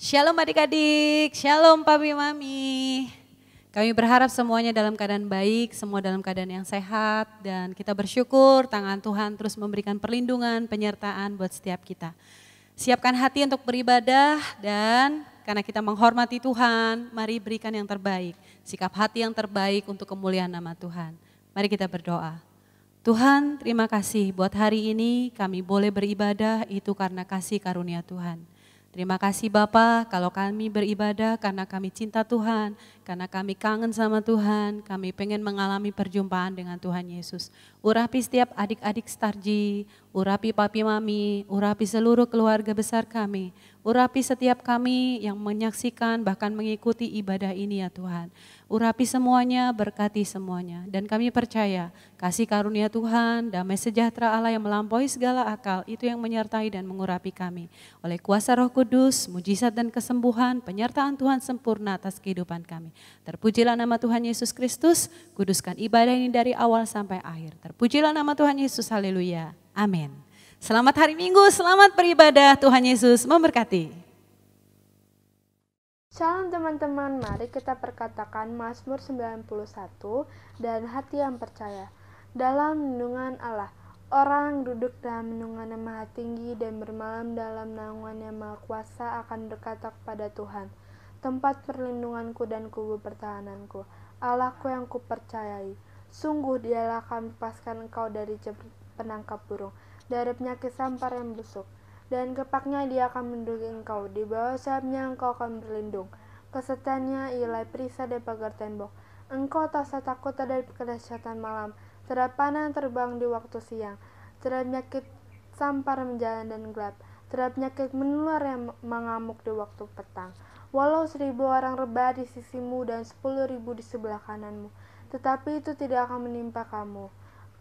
Shalom adik-adik, shalom papi mami. Kami berharap semuanya dalam keadaan baik, semua dalam keadaan yang sehat dan kita bersyukur tangan Tuhan terus memberikan perlindungan, penyertaan buat setiap kita. Siapkan hati untuk beribadah dan karena kita menghormati Tuhan, mari berikan yang terbaik. Sikap hati yang terbaik untuk kemuliaan nama Tuhan. Mari kita berdoa. Tuhan terima kasih buat hari ini kami boleh beribadah itu karena kasih karunia Tuhan. Terima kasih Bapak kalau kami beribadah karena kami cinta Tuhan, karena kami kangen sama Tuhan, kami pengen mengalami perjumpaan dengan Tuhan Yesus. Urapi setiap adik-adik Starji, urapi papi mami, urapi seluruh keluarga besar kami, urapi setiap kami yang menyaksikan bahkan mengikuti ibadah ini ya Tuhan. Urapi semuanya, berkati semuanya. Dan kami percaya kasih karunia Tuhan, damai sejahtera Allah yang melampaui segala akal, itu yang menyertai dan mengurapi kami. Oleh kuasa roh kudus, mujizat dan kesembuhan, penyertaan Tuhan sempurna atas kehidupan kami. Terpujilah nama Tuhan Yesus Kristus, kuduskan ibadah ini dari awal sampai akhir. Terpujilah nama Tuhan Yesus, haleluya. Amin. Selamat hari Minggu, selamat beribadah. Tuhan Yesus memberkati. Shalom teman-teman, mari kita perkatakan Mazmur 91 dan hati yang percaya. Dalam lindungan Allah, orang duduk dalam lindungan yang maha tinggi dan bermalam dalam naungan yang maha kuasa akan berkata kepada Tuhan, tempat perlindunganku dan kubu pertahananku, Allahku yang kupercayai. Sungguh dialah akan lepaskan engkau dari penangkap burung, dari penyakit sampar yang busuk dan kepaknya dia akan melindungi engkau. Di bawah sayapnya engkau akan berlindung. Kesetiaannya ialah perisai dari pagar tembok. Engkau tak usah takut terhadap kedahsyatan malam, terhadap panah terbang di waktu siang, terhadap penyakit sampar menjalan dan gelap, terhadap penyakit menular yang mengamuk di waktu petang. Walau seribu orang rebah di sisimu dan sepuluh ribu di sebelah kananmu, tetapi itu tidak akan menimpa kamu.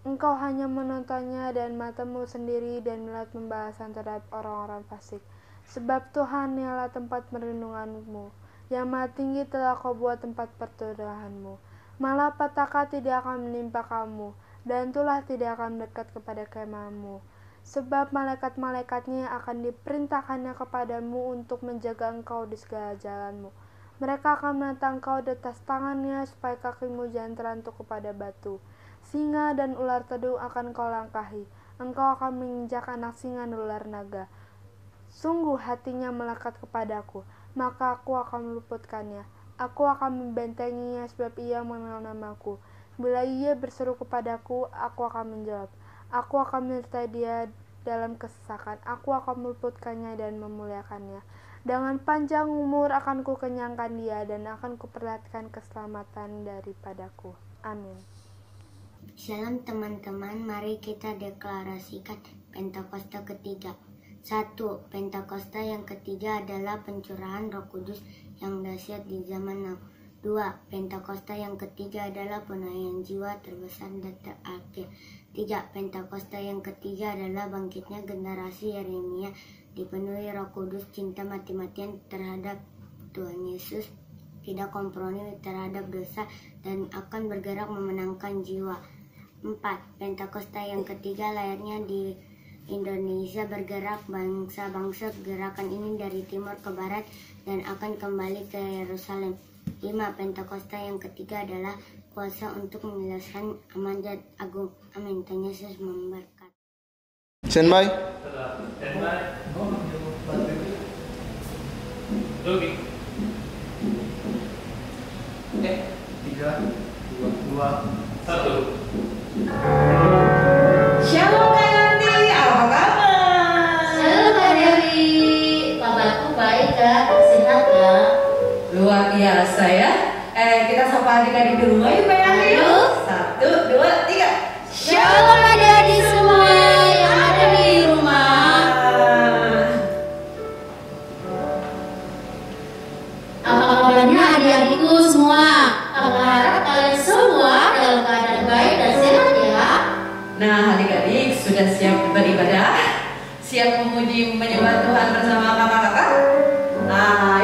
Engkau hanya menontonnya dan matamu sendiri dan melihat pembahasan terhadap orang-orang fasik. Sebab Tuhan ialah tempat perlindunganmu. Yang maha tinggi telah kau buat tempat pertudahanmu. Malah petaka tidak akan menimpa kamu, dan tulah tidak akan dekat kepada kemahmu. Sebab malaikat-malaikatnya akan diperintahkannya kepadamu untuk menjaga engkau di segala jalanmu. Mereka akan menantang engkau di atas tangannya supaya kakimu jangan terantuk kepada batu. Singa dan ular teduh akan kau langkahi. Engkau akan menginjak anak singa dan ular naga. Sungguh hatinya melekat kepadaku, maka aku akan meluputkannya. Aku akan membentenginya sebab ia mengenal namaku. Bila ia berseru kepadaku, aku akan menjawab. Aku akan menyertai dia dalam kesesakan. Aku akan meluputkannya dan memuliakannya. Dengan panjang umur akan ku kenyangkan dia dan akan kuperlihatkan keselamatan daripadaku. Amin. Shalom teman-teman, mari kita deklarasikan Pentakosta ketiga. Satu, Pentakosta yang ketiga adalah pencurahan roh kudus yang dahsyat di zaman now. Dua, Pentakosta yang ketiga adalah penayangan jiwa terbesar dan terakhir. Tiga, Pentakosta yang ketiga adalah bangkitnya generasi Yeremia dipenuhi roh kudus cinta mati-matian terhadap Tuhan Yesus, tidak kompromi terhadap dosa dan akan bergerak memenangkan jiwa. 4. Pentakosta yang ketiga layaknya di Indonesia bergerak bangsa-bangsa gerakan ini dari timur ke barat dan akan kembali ke Yerusalem. 5. Pentakosta yang ketiga adalah kuasa untuk menjelaskan amanat agung. Amin. Tuhan Yesus memberkati. Standby. Oke. Eh, tiga, dua, dua, satu. Shalom Kak Yanti, apa kabar? Halo Kak Dewi, kabarku baik kak, sehat ya? Luar biasa ya. Eh kita sapa adik-adik di rumah yuk Kak Yanti. Satu, dua, tiga. Shalom Nah adik-adik sudah siap beribadah? Siap memuji menyembah Tuhan bersama kakak-kakak? Nah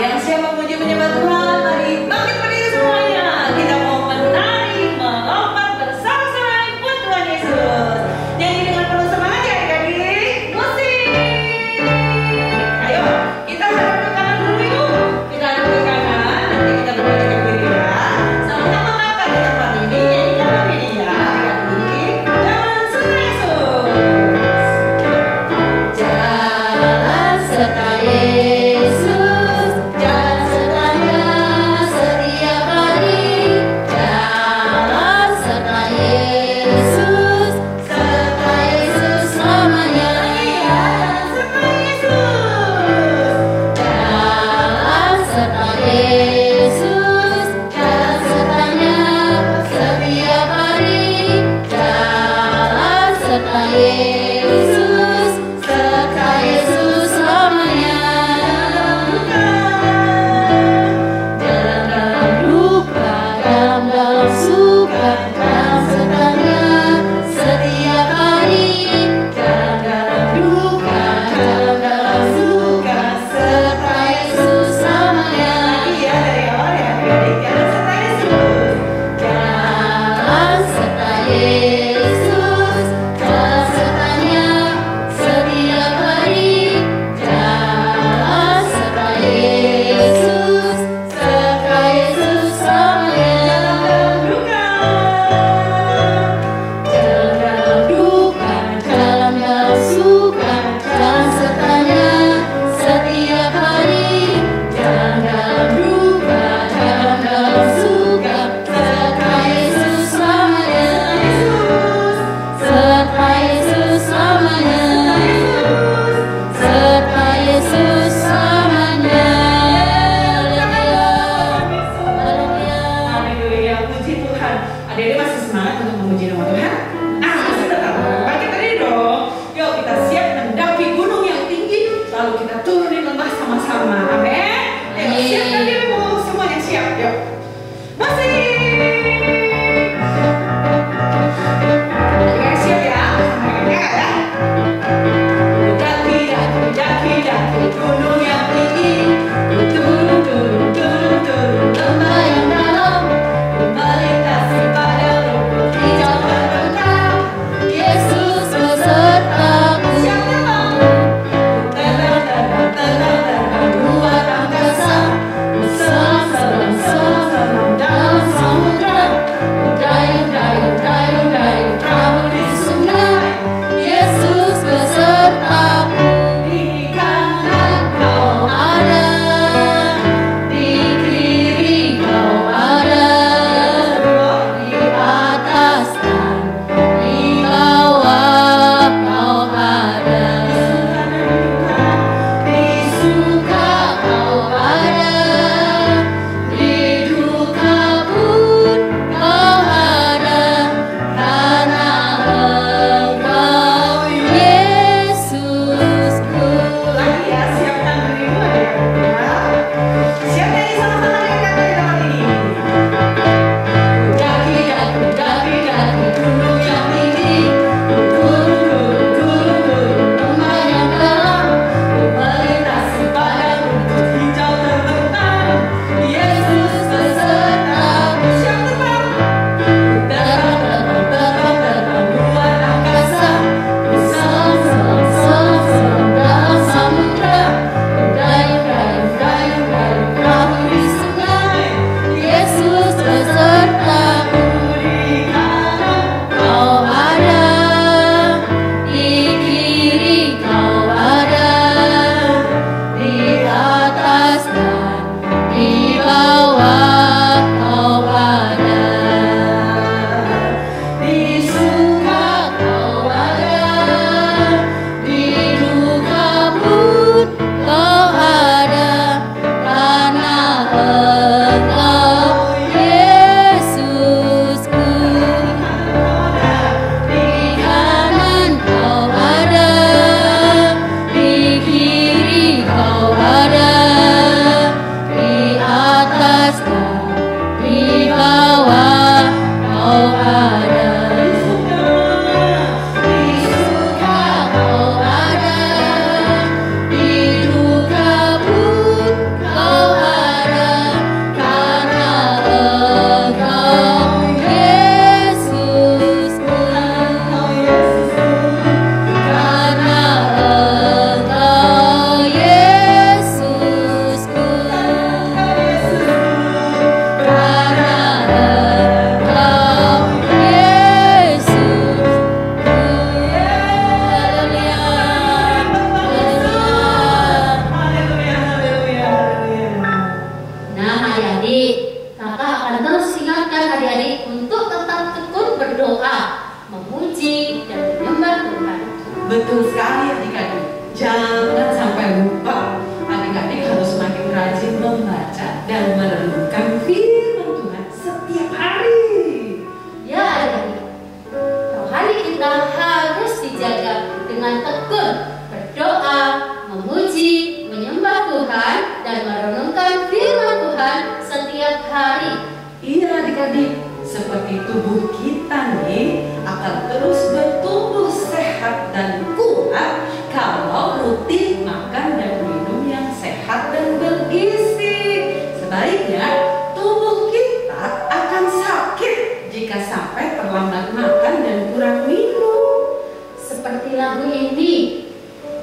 tadi seperti tubuh kita nih akan terus bertumbuh sehat dan kuat kalau rutin makan dan minum yang sehat dan bergizi. Sebaiknya tubuh kita akan sakit jika sampai terlambat makan dan kurang minum. Seperti lagu ini,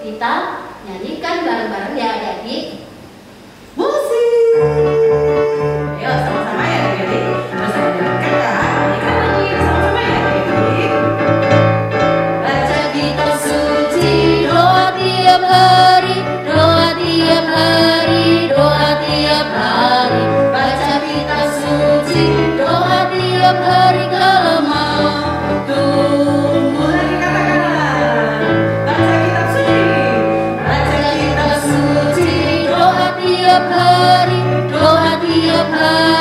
kita nyanyikan bareng-bareng ya tiap hari, doa tiap hari.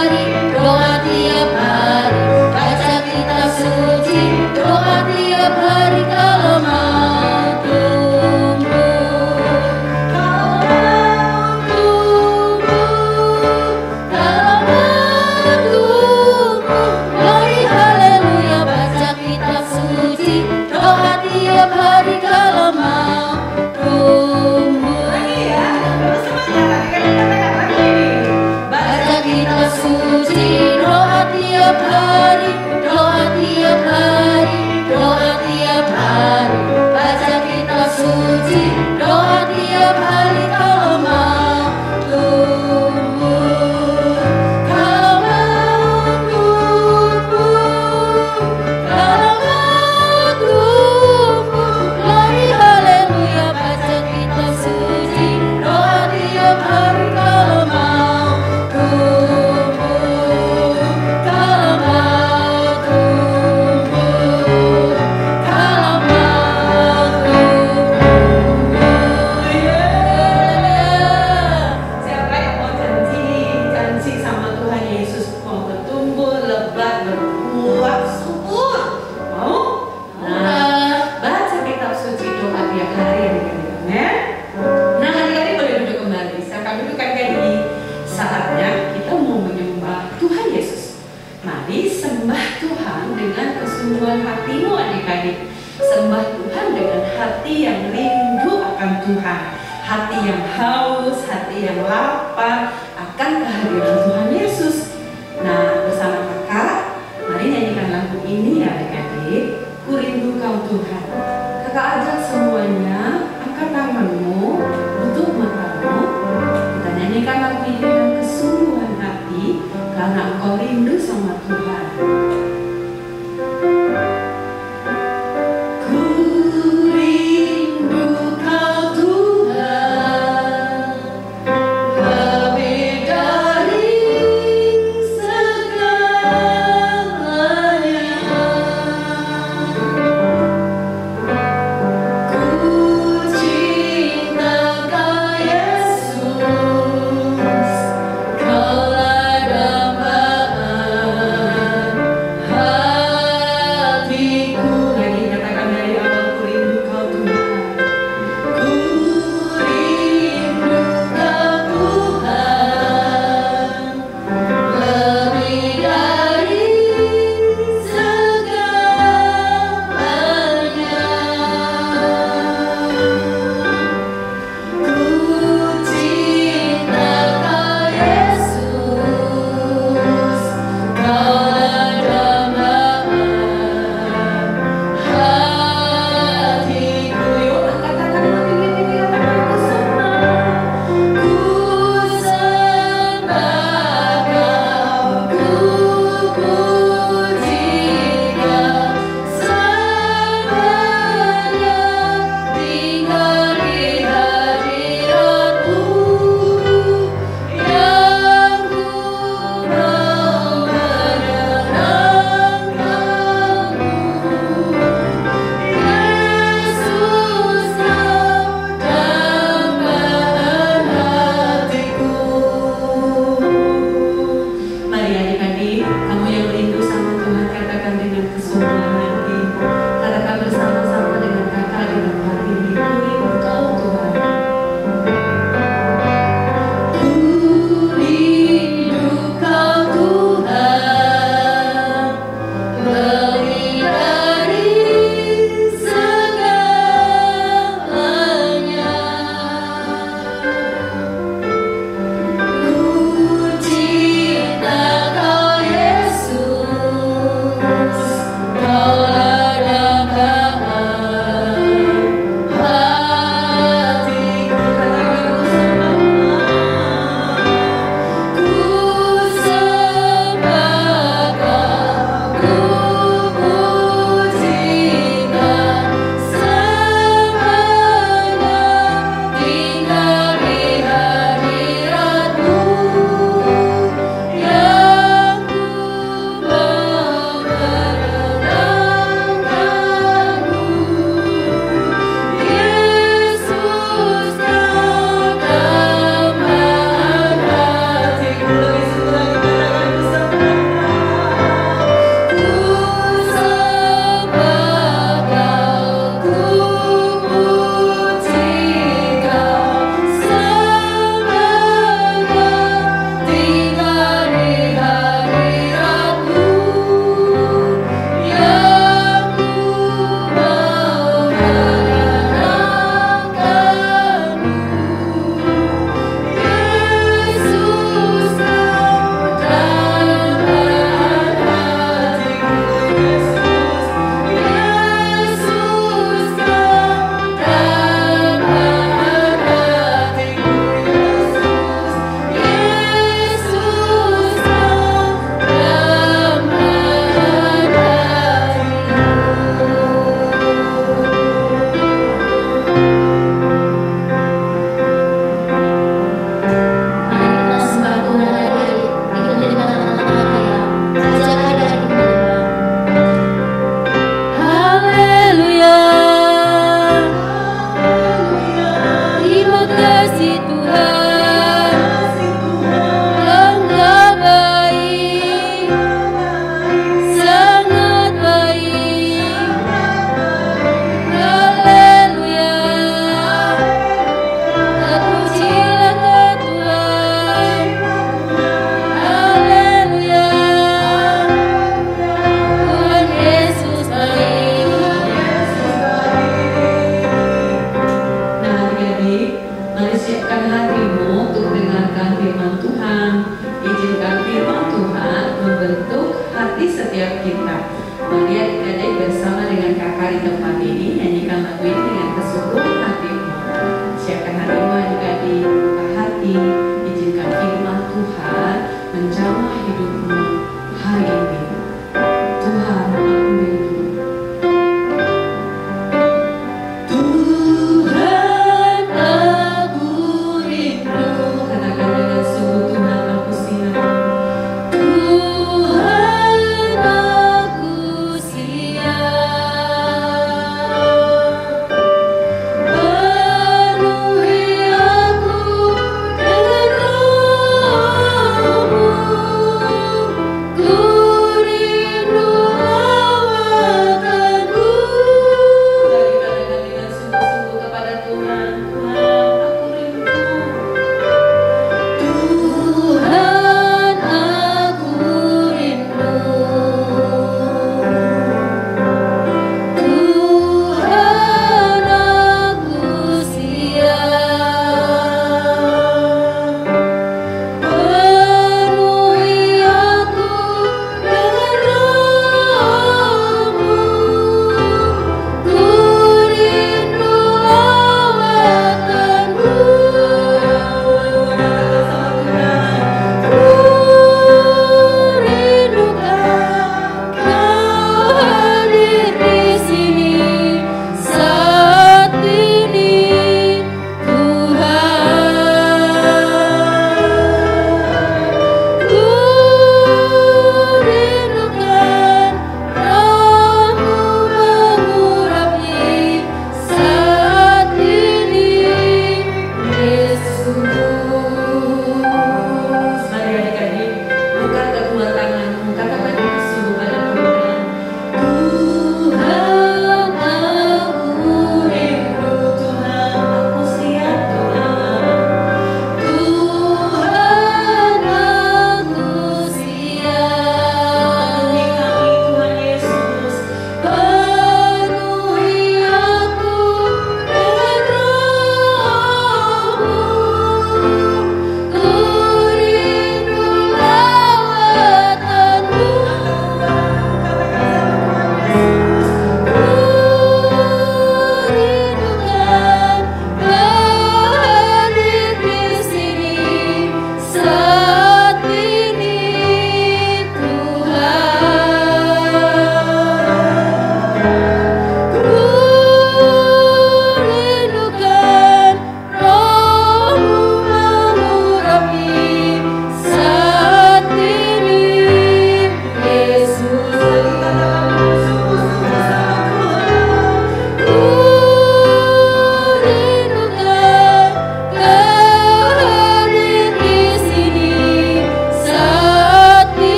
vào cái yêu nước xong mà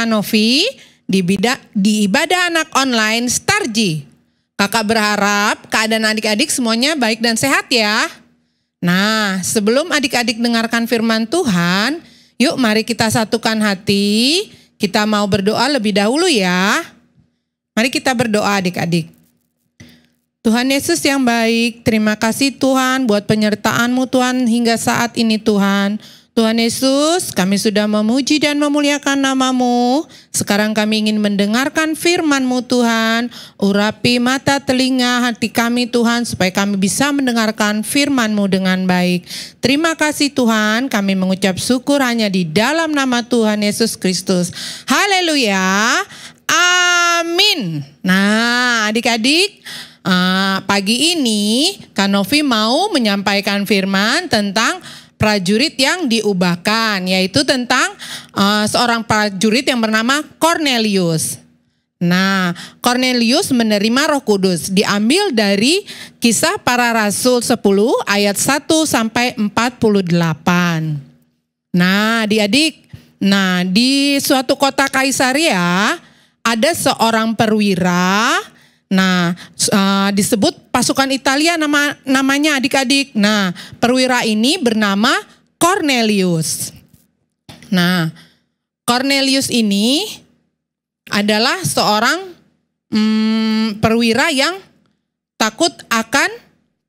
Kanovi di, bida- di ibadah anak online Starji. Kakak berharap keadaan adik-adik semuanya baik dan sehat ya. Nah, sebelum adik-adik dengarkan firman Tuhan, yuk mari kita satukan hati. Kita mau berdoa lebih dahulu ya. Mari kita berdoa adik-adik. Tuhan Yesus yang baik, terima kasih Tuhan buat penyertaan-Mu Tuhan hingga saat ini. Tuhan Yesus, kami sudah memuji dan memuliakan namamu. Sekarang kami ingin mendengarkan firman-Mu Tuhan. Urapi mata telinga hati kami Tuhan supaya kami bisa mendengarkan firman-Mu dengan baik. Terima kasih Tuhan, kami mengucap syukur hanya di dalam nama Tuhan Yesus Kristus. Haleluya. Amin. Nah, adik-adik, uh, pagi ini Kanovi mau menyampaikan firman tentang prajurit yang diubahkan, yaitu tentang uh, seorang prajurit yang bernama Cornelius. Nah, Cornelius menerima Roh Kudus diambil dari Kisah Para Rasul 10 ayat 1 sampai 48. Nah, adik-adik, nah di suatu kota Kaisaria ada seorang perwira Nah, uh, disebut pasukan Italia nama namanya adik-adik. Nah, perwira ini bernama Cornelius. Nah, Cornelius ini adalah seorang hmm, perwira yang takut akan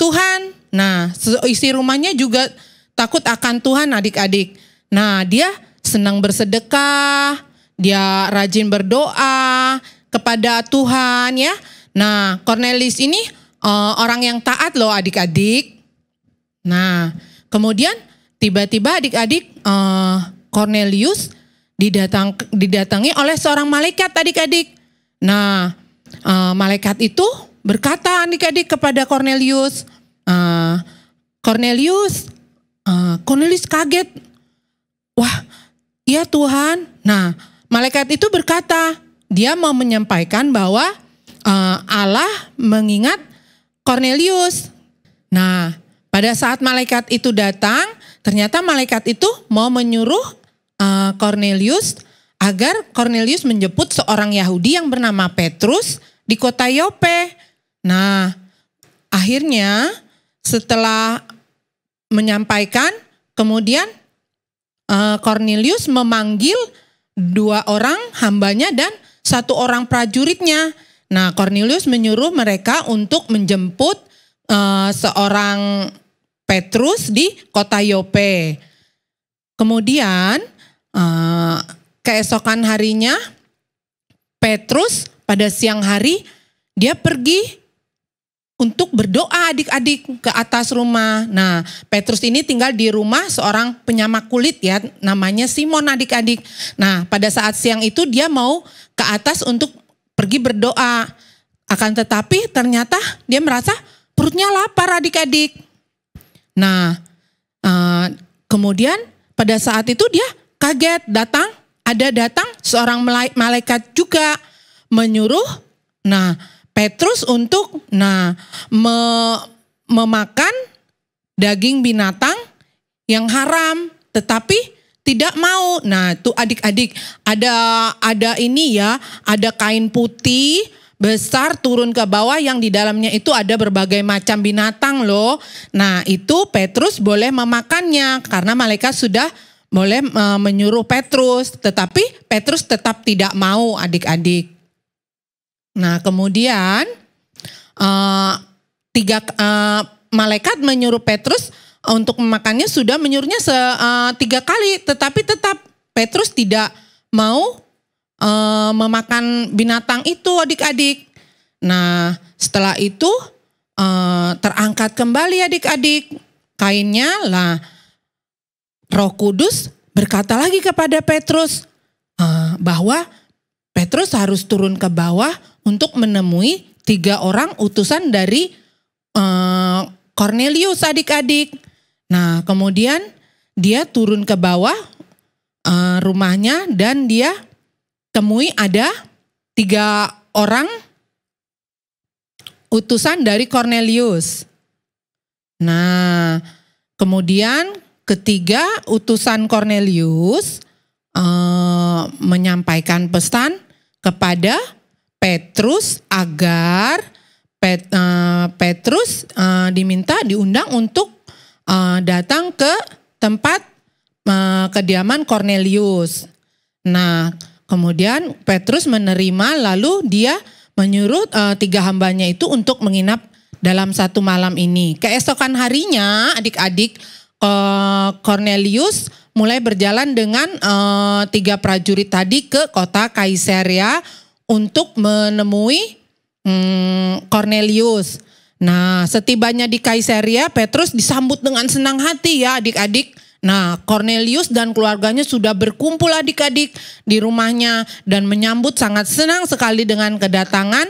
Tuhan. Nah, isi rumahnya juga takut akan Tuhan adik-adik. Nah, dia senang bersedekah, dia rajin berdoa kepada Tuhan ya. Nah, Cornelius ini uh, orang yang taat loh adik-adik. Nah, kemudian tiba-tiba adik-adik uh, Cornelius didatang didatangi oleh seorang malaikat adik-adik. Nah, uh, malaikat itu berkata adik-adik kepada Cornelius, uh, Cornelius, uh, Cornelius kaget. Wah, ya Tuhan. Nah, malaikat itu berkata, dia mau menyampaikan bahwa uh, Allah mengingat Cornelius. Nah, pada saat malaikat itu datang, ternyata malaikat itu mau menyuruh uh, Cornelius agar Cornelius menjemput seorang Yahudi yang bernama Petrus di kota Yope. Nah, akhirnya setelah menyampaikan, kemudian uh, Cornelius memanggil dua orang hambanya dan satu orang prajuritnya. Nah, Cornelius menyuruh mereka untuk menjemput uh, seorang Petrus di kota Yope. Kemudian uh, keesokan harinya Petrus pada siang hari dia pergi untuk berdoa adik-adik ke atas rumah. Nah, Petrus ini tinggal di rumah seorang penyamak kulit ya, namanya Simon adik-adik. Nah, pada saat siang itu dia mau ke atas untuk pergi berdoa. Akan tetapi ternyata dia merasa perutnya lapar adik-adik. Nah, uh, kemudian pada saat itu dia kaget datang, ada datang seorang malaikat juga menyuruh, nah Petrus untuk, nah me, memakan daging binatang yang haram, tetapi tidak mau. Nah, tuh adik-adik ada ada ini ya, ada kain putih besar turun ke bawah yang di dalamnya itu ada berbagai macam binatang loh. Nah, itu Petrus boleh memakannya karena malaikat sudah boleh uh, menyuruh Petrus, tetapi Petrus tetap tidak mau adik-adik. Nah, kemudian uh, tiga uh, malaikat menyuruh Petrus untuk memakannya sudah menyuruhnya se, uh, tiga kali, tetapi tetap Petrus tidak mau uh, memakan binatang itu adik-adik. Nah setelah itu uh, terangkat kembali adik-adik kainnya lah. Roh Kudus berkata lagi kepada Petrus uh, bahwa Petrus harus turun ke bawah untuk menemui tiga orang utusan dari Cornelius adik-adik. Nah, kemudian dia turun ke bawah uh, rumahnya dan dia temui ada tiga orang utusan dari Cornelius. Nah, kemudian ketiga utusan Cornelius uh, menyampaikan pesan kepada Petrus agar Pet, uh, Petrus uh, diminta diundang untuk uh, datang ke tempat uh, kediaman Cornelius. Nah, kemudian Petrus menerima lalu dia menyuruh uh, tiga hambanya itu untuk menginap dalam satu malam ini. Keesokan harinya adik-adik Cornelius mulai berjalan dengan uh, tiga prajurit tadi ke kota Kaisaria untuk menemui um, Cornelius. Nah, setibanya di Kaisaria, Petrus disambut dengan senang hati ya adik-adik. Nah, Cornelius dan keluarganya sudah berkumpul adik-adik di rumahnya dan menyambut sangat senang sekali dengan kedatangan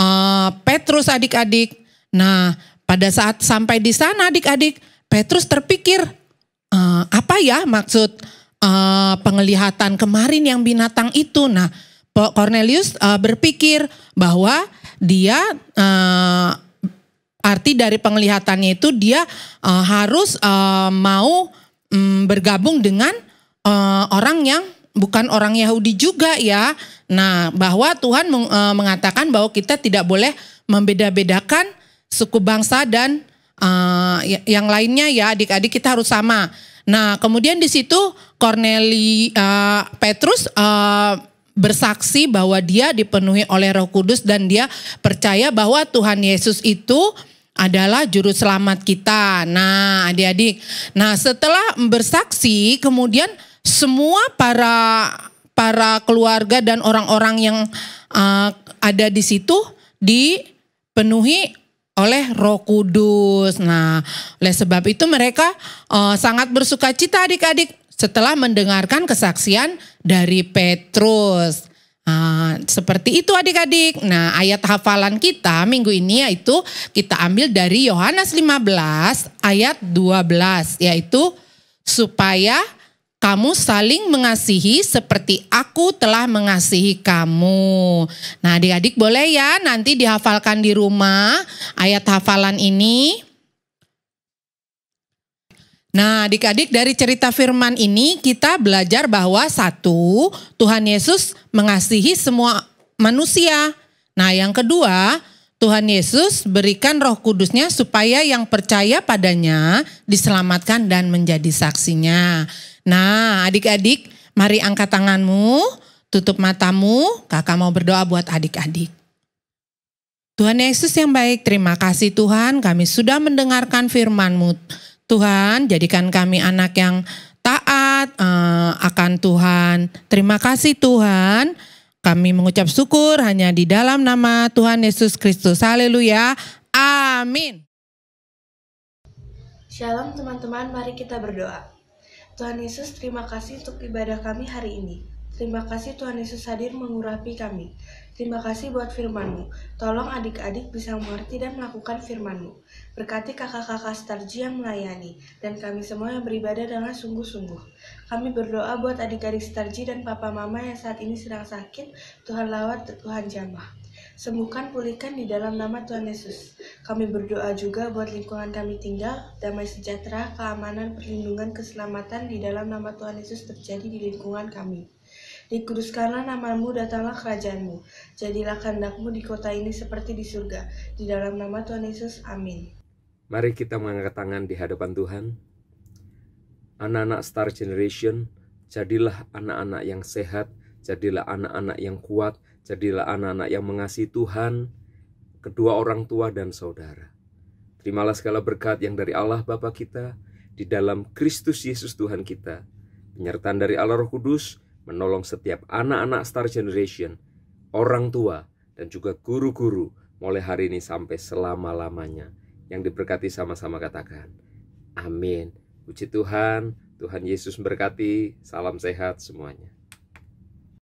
uh, Petrus adik-adik. Nah, pada saat sampai di sana adik-adik, Petrus terpikir, uh, ya maksud uh, penglihatan kemarin yang binatang itu. Nah, Cornelius uh, berpikir bahwa dia uh, arti dari penglihatannya itu dia uh, harus uh, mau um, bergabung dengan uh, orang yang bukan orang Yahudi juga ya. Nah, bahwa Tuhan meng, uh, mengatakan bahwa kita tidak boleh membeda-bedakan suku bangsa dan uh, yang lainnya ya adik-adik kita harus sama. Nah, kemudian di situ Corneli uh, Petrus uh, bersaksi bahwa dia dipenuhi oleh Roh Kudus dan dia percaya bahwa Tuhan Yesus itu adalah juru selamat kita. Nah, adik-adik. Nah, setelah bersaksi, kemudian semua para para keluarga dan orang-orang yang uh, ada di situ dipenuhi oleh Roh Kudus. Nah, oleh sebab itu mereka uh, sangat bersuka cita adik-adik setelah mendengarkan kesaksian dari Petrus. Nah, seperti itu adik-adik. Nah, ayat hafalan kita minggu ini yaitu kita ambil dari Yohanes 15 ayat 12 yaitu supaya kamu saling mengasihi seperti aku telah mengasihi kamu. Nah, adik-adik boleh ya nanti dihafalkan di rumah ayat hafalan ini. Nah, adik-adik dari cerita firman ini kita belajar bahwa satu, Tuhan Yesus mengasihi semua manusia. Nah, yang kedua, Tuhan Yesus berikan roh kudusnya supaya yang percaya padanya diselamatkan dan menjadi saksinya. Nah, adik-adik, mari angkat tanganmu, tutup matamu, kakak mau berdoa buat adik-adik. Tuhan Yesus yang baik, terima kasih Tuhan kami sudah mendengarkan firman-Mu. Tuhan, jadikan kami anak yang taat uh, akan Tuhan. Terima kasih Tuhan. Kami mengucap syukur hanya di dalam nama Tuhan Yesus Kristus. Haleluya. Amin. Shalom teman-teman, mari kita berdoa. Tuhan Yesus, terima kasih untuk ibadah kami hari ini. Terima kasih Tuhan Yesus hadir mengurapi kami. Terima kasih buat firman-Mu. Tolong adik-adik bisa mengerti dan melakukan firman-Mu. Berkati kakak-kakak Starji yang melayani, dan kami semua yang beribadah dengan sungguh-sungguh. Kami berdoa buat adik-adik Starji dan papa mama yang saat ini sedang sakit, Tuhan lawat, Tuhan jamah. Sembuhkan, pulihkan di dalam nama Tuhan Yesus. Kami berdoa juga buat lingkungan kami tinggal, damai sejahtera, keamanan, perlindungan, keselamatan di dalam nama Tuhan Yesus terjadi di lingkungan kami. Dikuduskanlah namamu, datanglah kerajaanmu. Jadilah kehendakmu di kota ini seperti di surga. Di dalam nama Tuhan Yesus, amin. Mari kita mengangkat tangan di hadapan Tuhan. Anak-anak Star Generation, jadilah anak-anak yang sehat, jadilah anak-anak yang kuat, jadilah anak-anak yang mengasihi Tuhan, kedua orang tua dan saudara. Terimalah segala berkat yang dari Allah Bapa kita, di dalam Kristus Yesus Tuhan kita, penyertaan dari Allah Roh Kudus, menolong setiap anak-anak Star Generation, orang tua, dan juga guru-guru mulai hari ini sampai selama-lamanya. Yang diberkati sama-sama katakan, amin. Puji Tuhan, Tuhan Yesus memberkati, salam sehat semuanya.